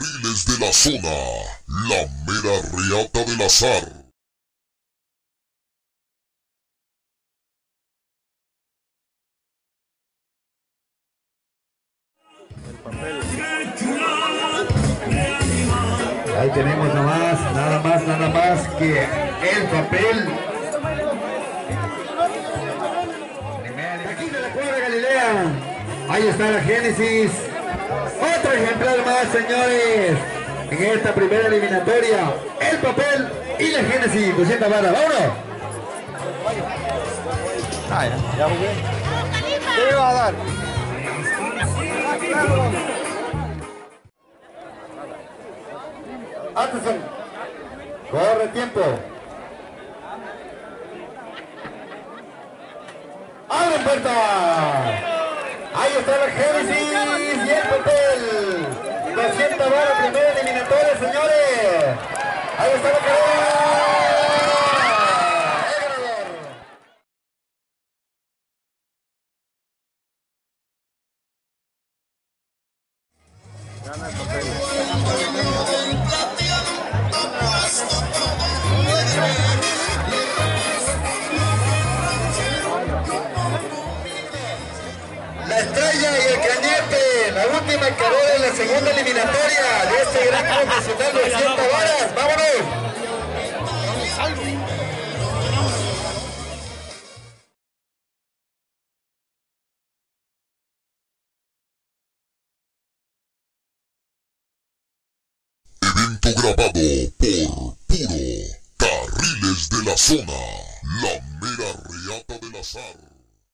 Carriles de la zona, la mera reata del azar. Ahí tenemos nada más, nada más, nada más que el papel. Aquí de la cuadra Galilea. Ahí está la Génesis. Otro ejemplar más, señores. En esta primera eliminatoria. El papel y la Génesis. 200 varas. ¡Vámonos! Ah, ya, ya jugué. ¿Qué iba a dar? Atención. Corre tiempo. ¡Abre puerta! Ahí está la Génesis y el papel. 200 balas, primera eliminatoria, señores. Ahí está la. La estrella y el cañete, la última carrera en la segunda eliminatoria de este gran profesional de 200 varas. ¡Vámonos! Evento grabado por Puro Carriles de la zona, la mera reata del azar.